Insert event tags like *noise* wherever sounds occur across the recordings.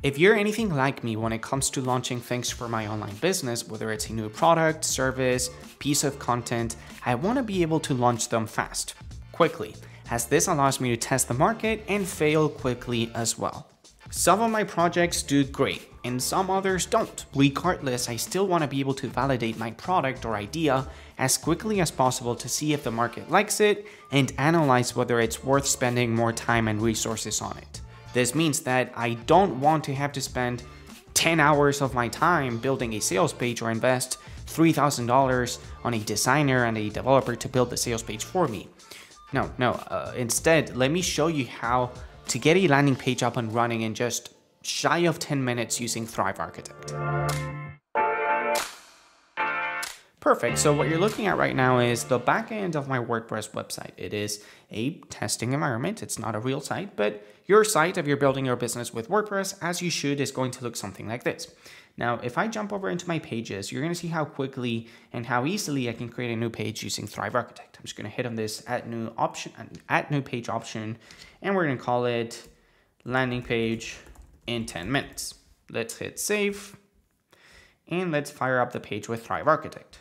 If you're anything like me when it comes to launching things for my online business, whether it's a new product, service, piece of content, I want to be able to launch them fast, quickly, as this allows me to test the market and fail quickly as well. Some of my projects do great, and some others don't. Regardless, I still want to be able to validate my product or idea as quickly as possible to see if the market likes it and analyze whether it's worth spending more time and resources on it. This means that I don't want to have to spend 10 hours of my time building a sales page or invest $3,000 on a designer and a developer to build the sales page for me. No, no, uh, instead, let me show you how to get a landing page up and running in just shy of 10 minutes using Thrive Architect. Perfect. So what you're looking at right now is the back end of my WordPress website. It is a testing environment. It's not a real site, but your site, if you're building your business with WordPress, as you should, is going to look something like this. Now, if I jump over into my pages, you're going to see how quickly and how easily I can create a new page using Thrive Architect. I'm just going to hit on this add new option, add new page option, and we're going to call it landing page in 10 minutes. Let's hit save, and let's fire up the page with Thrive Architect.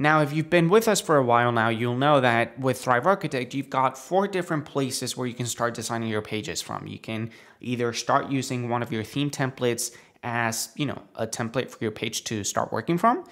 Now, if you've been with us for a while now, you'll know that with Thrive Architect, you've got four different places where you can start designing your pages from. You can either start using one of your theme templates as, you know, a template for your page to start working from.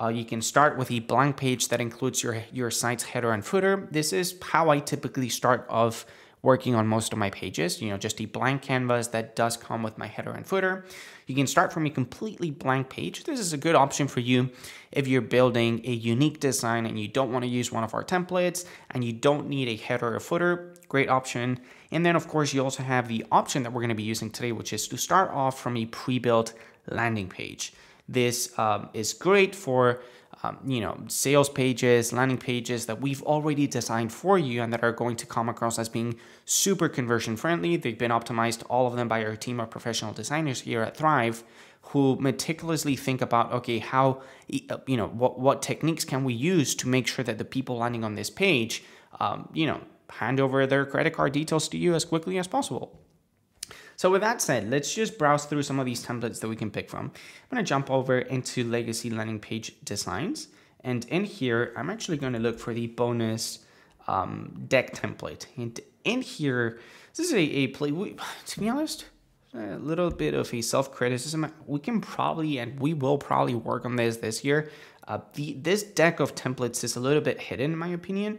Uh, you can start with a blank page that includes your, your site's header and footer. This is how I typically start off working on most of my pages, you know, just a blank canvas that does come with my header and footer. You can start from a completely blank page. This is a good option for you if you're building a unique design and you don't want to use one of our templates and you don't need a header or footer, great option. And then of course you also have the option that we're going to be using today, which is to start off from a pre-built landing page. This um, is great for um, you know, sales pages, landing pages that we've already designed for you and that are going to come across as being super conversion friendly. They've been optimized, all of them by our team of professional designers here at Thrive who meticulously think about, okay, how, uh, you know, what, what techniques can we use to make sure that the people landing on this page, um, you know, hand over their credit card details to you as quickly as possible. So with that said, let's just browse through some of these templates that we can pick from. I'm to jump over into legacy landing page designs. And in here, I'm actually to look for the bonus um, deck template. And in here, this is a, a play, we, *sighs* to be honest, a little bit of a self-criticism. We can probably, and we will probably work on this this year. Uh, the, this deck of templates is a little bit hidden in my opinion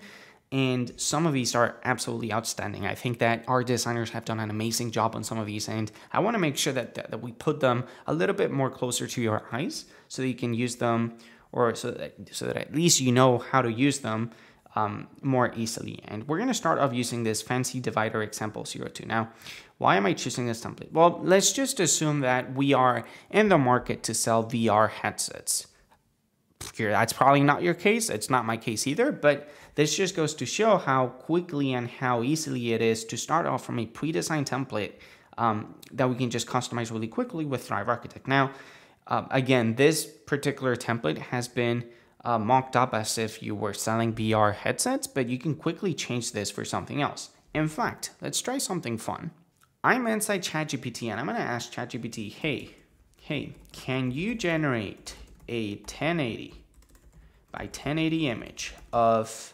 and some of these are absolutely outstanding. I think that our designers have done an amazing job on some of these, and I want to make sure that, that, that we put them a little bit more closer to your eyes so that you can use them, or so that, so that at least you know how to use them um, more easily. And we're going to start off using this fancy divider example 02. Now, why am I choosing this template? Well, let's just assume that we are in the market to sell VR headsets. That's probably not your case. It's not my case either, but this just goes to show how quickly and how easily it is to start off from a pre-designed template um, that we can just customize really quickly with Thrive Architect. Now, uh, again, this particular template has been uh, mocked up as if you were selling VR headsets, but you can quickly change this for something else. In fact, let's try something fun. I'm inside ChatGPT and I'm gonna ask ChatGPT, hey, hey, can you generate a 1080 by 1080 image of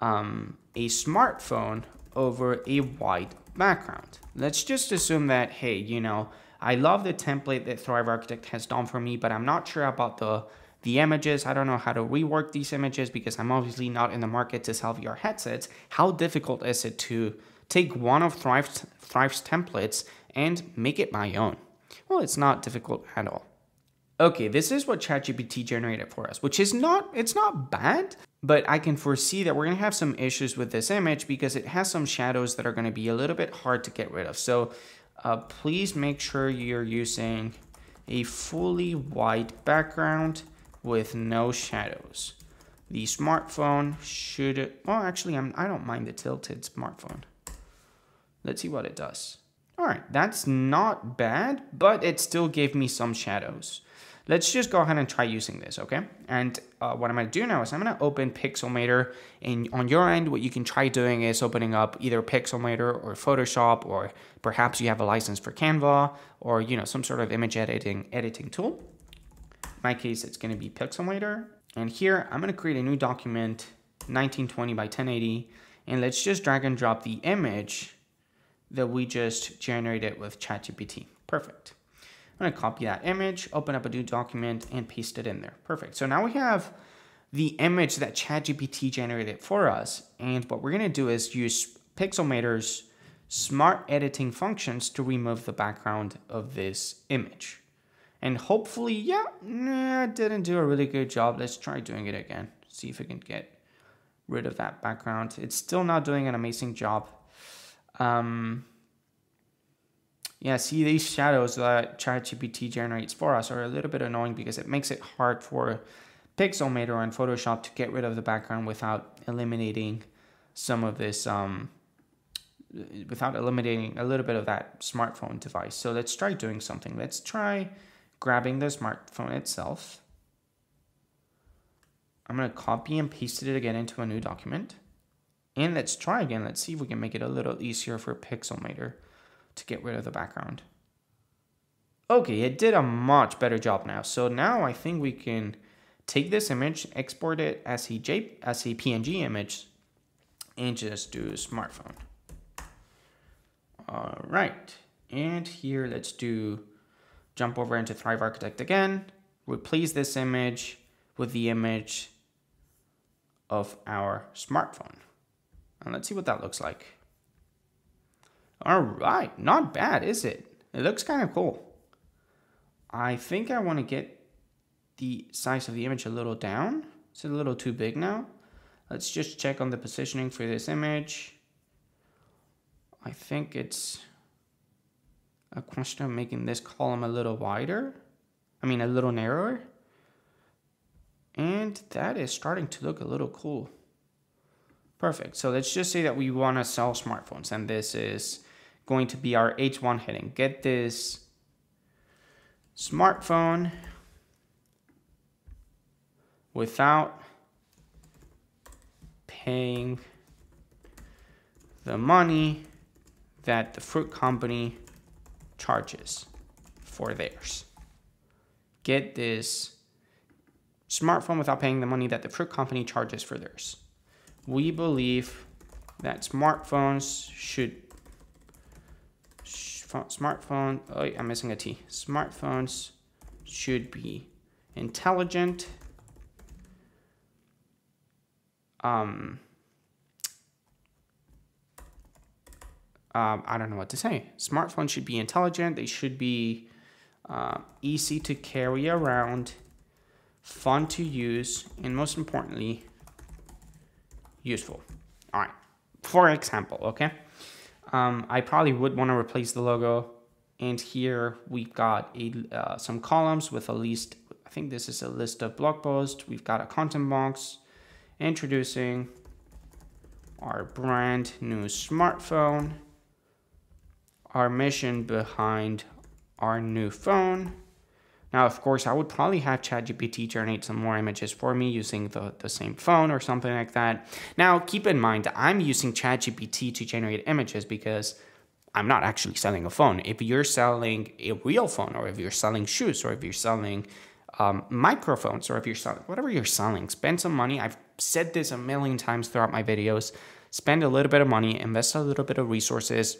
um, a smartphone over a white background. Let's just assume that, hey, you know, I love the template that Thrive Architect has done for me, but I'm not sure about the the images. I don't know how to rework these images because I'm obviously not in the market to sell VR headsets. How difficult is it to take one of Thrive's, Thrive's templates and make it my own? Well, it's not difficult at all. Okay, this is what ChatGPT generated for us, which is not, it's not bad, but I can foresee that we're going to have some issues with this image because it has some shadows that are going to be a little bit hard to get rid of. So uh, please make sure you're using a fully white background with no shadows. The smartphone should, well, actually, I'm, I don't mind the tilted smartphone. Let's see what it does. All right, that's not bad, but it still gave me some shadows. let's just go ahead and try using this, okay? And uh, what I'm gonna do now is I'm gonna open Pixelmator and on your end, what you can try doing is opening up either Pixelmator or Photoshop, or perhaps you have a license for Canva or, you know, some sort of image editing editing tool. In my case, it's gonna be Pixelmator. And here I'm gonna create a new document, 1920 by 1080, and let's just drag and drop the image that we just generated with ChatGPT. Perfect. I'm gonna copy that image, open up a new document, and paste it in there. Perfect. So now we have the image that ChatGPT generated for us. And what we're gonna do is use Pixelmator's smart editing functions to remove the background of this image. And hopefully, yeah, nah, didn't do a really good job. Let's try doing it again. See if we can get rid of that background. It's still not doing an amazing job. Um, yeah, see these shadows that ChatGPT generates for us are a little bit annoying because it makes it hard for Pixelmator and Photoshop to get rid of the background without eliminating some of this, um, without eliminating a little bit of that smartphone device. So let's try doing something. Let's try grabbing the smartphone itself. I'm going to copy and paste it again into a new document. And let's try again. Let's see if we can make it a little easier for Pixelmator to get rid of the background. Okay, it did a much better job now. So now I think we can take this image, export it as a, J as a PNG image, and just do smartphone. All right, and here let's do, jump over into Thrive Architect again, replace this image with the image of our smartphone. And let's see what that looks like. All right, not bad, is it? It looks kind of cool. I think I want to get the size of the image a little down. It's a little too big now. Let's just check on the positioning for this image. I think it's a question of making this column a little wider. I mean, a little narrower. And that is starting to look a little cool. Perfect. So let's just say that we want to sell smartphones and this is going to be our H1 heading. Get this smartphone without paying the money that the fruit company charges for theirs. Get this smartphone without paying the money that the fruit company charges for theirs. We believe that smartphones should smartphone, oh, I'm missing a T. Smartphones should be intelligent. Um, um, I don't know what to say. Smartphones should be intelligent. They should be uh, easy to carry around, fun to use, and most importantly, useful. All right. For example, okay? um, I probably would want to replace the logo. And here we've got a, uh, some columns with a list. I think this is a list of blog posts. We've got a content box introducing our brand new smartphone, our mission behind our new phone, now, of course, I would probably have ChatGPT generate some more images for me using the, the same phone or something like that. Now, keep in mind, I'm using ChatGPT to generate images because I'm not actually selling a phone. If you're selling a real phone, or if you're selling shoes, or if you're selling um, microphones, or if you're selling whatever you're selling, spend some money. I've said this a million times throughout my videos. Spend a little bit of money, invest a little bit of resources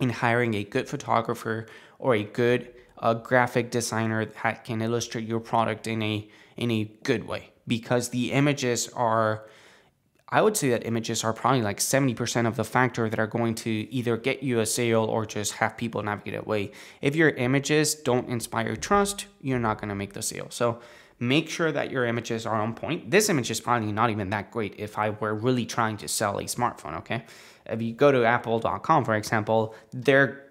in hiring a good photographer or a good a graphic designer that can illustrate your product in a in a good way because the images are I would say that images are probably like 70% of the factor that are going to either get you a sale or just have people navigate away. If your images don't inspire trust, you're not going to make the sale. So make sure that your images are on point. This image is probably not even that great if I were really trying to sell a smartphone, okay? If you go to apple.com, for example, their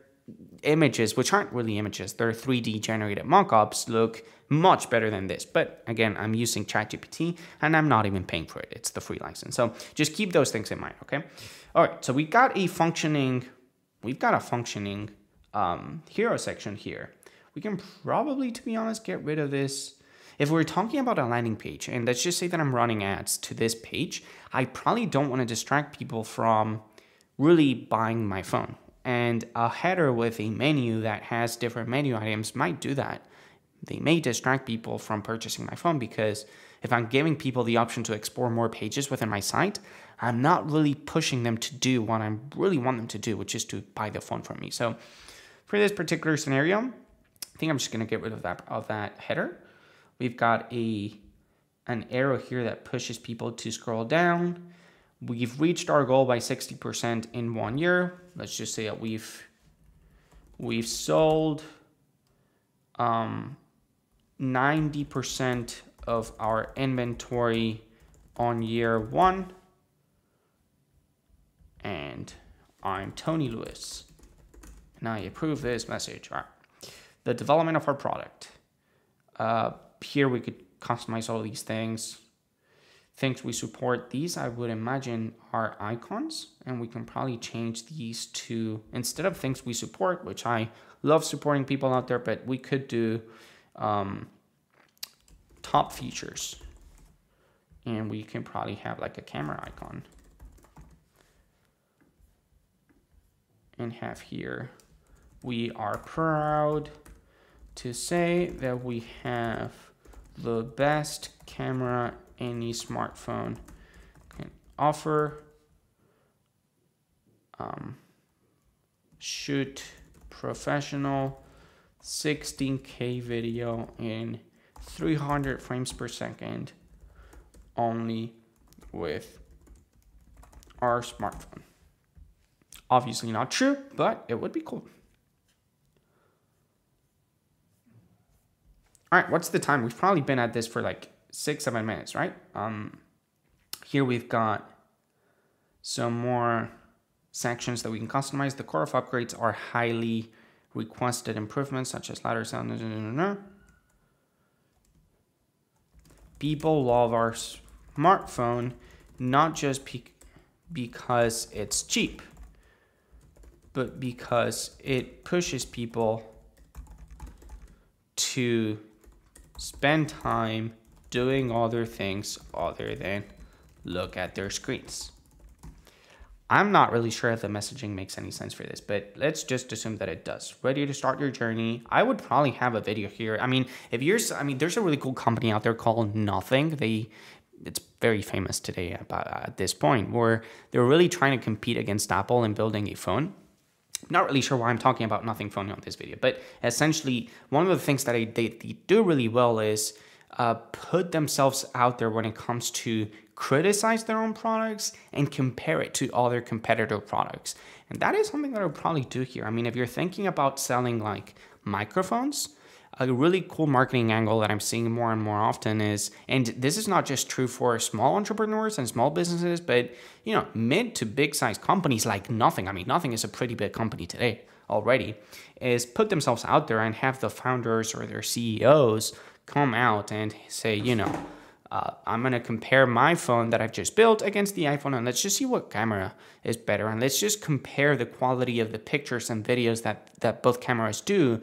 images, which aren't really images, they're 3D generated mockups, look much better than this. But again, I'm using ChatGPT and I'm not even paying for it. It's the free license. So just keep those things in mind, okay? All right, so we've got a functioning, we've got a functioning um, hero section here. we can probably, to be honest, get rid of this. If we're talking about a landing page, and let's just say that I'm running ads to this page, I probably don't want to distract people from really buying my phone. And a header with a menu that has different menu items might do that. They may distract people from purchasing my phone because if I'm giving people the option to explore more pages within my site, I'm not really pushing them to do what I really want them to do, which is to buy the phone from me. So for this particular scenario, I think I'm just gonna get rid of that of that header. We've got a an arrow here that pushes people to scroll down. We've reached our goal by 60% in one year. Let's just say that we've we've sold um, 90% of our inventory on year one. And I'm Tony Lewis. And I approve this message. All right. The development of our product. Uh, here we could customize all these things. Things we support. These I would imagine are icons. And we can probably change these to, instead of things we support, which I love supporting people out there, but we could do um, top features. And we can probably have like a camera icon. And have here, we are proud to say that we have the best camera any smartphone can offer. Um, shoot professional 16k video in 300 frames per second only with our smartphone. Obviously not true, but it would be cool. All right, what's the time? We've probably been at this for like six, seven minutes, right? Um, here we've got some more sections that we can customize. The core of upgrades are highly requested improvements such as ladder sound. People love our smartphone not just because it's cheap, but because it pushes people to spend time doing other things other than look at their screens. I'm not really sure if the messaging makes any sense for this, but let's just assume that it does. Ready to start your journey? I would probably have a video here. I mean, if you're, I mean, there's a really cool company out there called Nothing. They, it's very famous today about, at this point where they're really trying to compete against Apple in building a phone. Not really sure why I'm talking about Nothing phone on this video, but essentially one of the things that they, they, they do really well is uh, put themselves out there when it comes to criticize their own products and compare it to other competitor products. And that is something that I would probably do here. I mean, if you're thinking about selling like microphones, a really cool marketing angle that I'm seeing more and more often is, and this is not just true for small entrepreneurs and small businesses, but you know, mid to big size companies like Nothing. I mean, Nothing is a pretty big company today already. Is put themselves out there and have the founders or their CEOs come out and say, you know, uh, I'm going to compare my phone that I've just built against the iPhone and let's just see what camera is better. And let's just compare the quality of the pictures and videos that, that both cameras do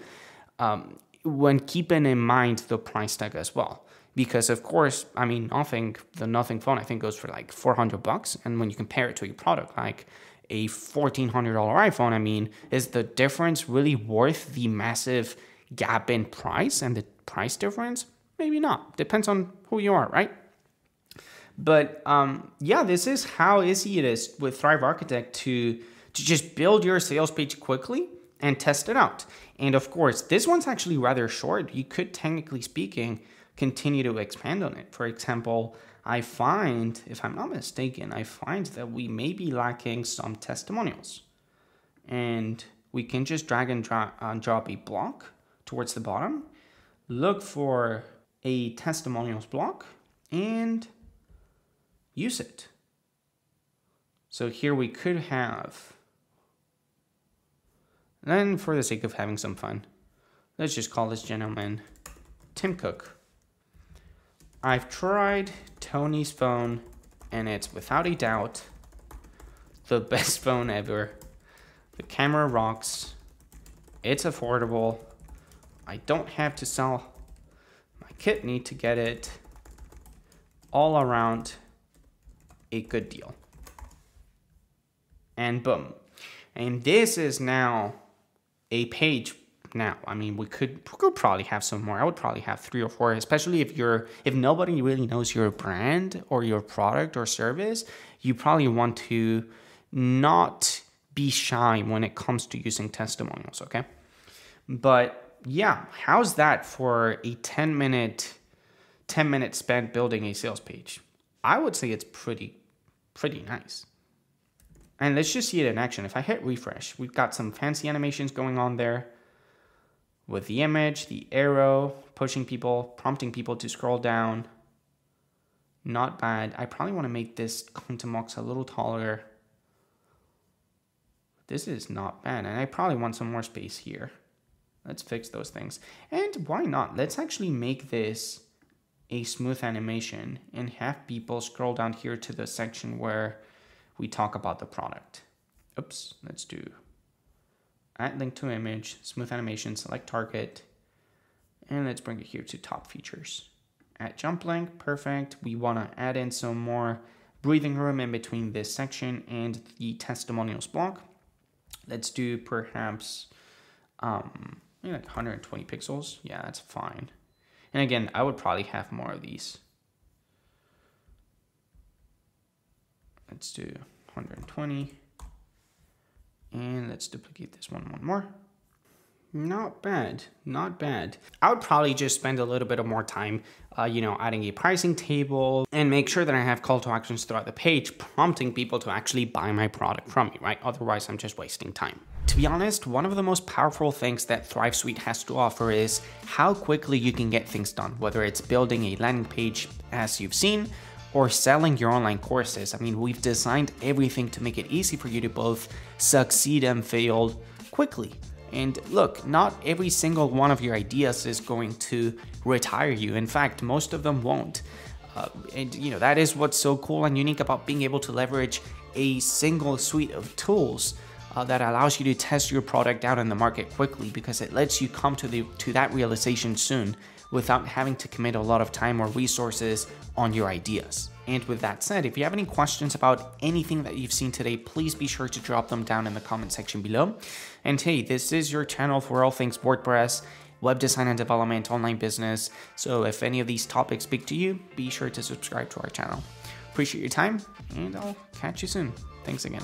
um, when keeping in mind the price tag as well. Because of course, I mean, nothing, the nothing phone I think goes for like 400 bucks. And when you compare it to a product like a $1,400 iPhone, I mean, is the difference really worth the massive gap in price and the price difference? Maybe not. Depends on who you are, right? But um, yeah, this is how easy it is with Thrive Architect to, to just build your sales page quickly and test it out. And of course, this one's actually rather short. You could, technically speaking, continue to expand on it. For example, I find, if I'm not mistaken, I find that we may be lacking some testimonials. And we can just drag and drop, uh, drop a block towards the bottom, look for a testimonials block, and use it. So here we could have, then for the sake of having some fun, let's just call this gentleman Tim Cook. I've tried Tony's phone and it's without a doubt the *laughs* best phone ever. The camera rocks, it's affordable, I don't have to sell my kidney to get it all around a good deal. And boom. And this is now a page now. I mean, we could, we could probably have some more. I would probably have three or four, especially if you're if nobody really knows your brand or your product or service. You probably want to not be shy when it comes to using testimonials. Okay, but yeah, how's that for a ten minute, ten minute spent building a sales page? I would say it's pretty, pretty nice. And let's just see it in action. If I hit refresh, we've got some fancy animations going on there with the image, the arrow, pushing people, prompting people to scroll down. Not bad. I probably want to make this content box a little taller. This is not bad. And I probably want some more space here. Let's fix those things. And why not? Let's actually make this a smooth animation and have people scroll down here to the section where we talk about the product. Oops, let's do add link to image, smooth animation, select target, and let's bring it here to top features. Add jump link, perfect. We want to add in some more breathing room in between this section and the testimonials block. Let's do perhaps um, maybe like 120 pixels. Yeah, that's fine. And again, I would probably have more of these. Let's do 120. And let's duplicate this one one more. Not bad, not bad. I would probably just spend a little bit of more time, uh, you know, adding a pricing table and make sure that I have call to actions throughout the page, prompting people to actually buy my product from me, right? Otherwise, I'm just wasting time. To be honest, one of the most powerful things that Thrive Suite has to offer is how quickly you can get things done, whether it's building a landing page as you've seen, or selling your online courses. I mean, we've designed everything to make it easy for you to both succeed and fail quickly. And look, not every single one of your ideas is going to retire you. In fact, most of them won't. Uh, and you know, that is what's so cool and unique about being able to leverage a single suite of tools uh, that allows you to test your product out in the market quickly because it lets you come to the to that realization soon without having to commit a lot of time or resources on your ideas. And with that said, if you have any questions about anything that you've seen today, please be sure to drop them down in the comment section below. And hey, this is your channel for all things WordPress, web design and development, online business. So if any of these topics speak to you, be sure to subscribe to our channel. Appreciate your time, and I'll catch you soon. Thanks again.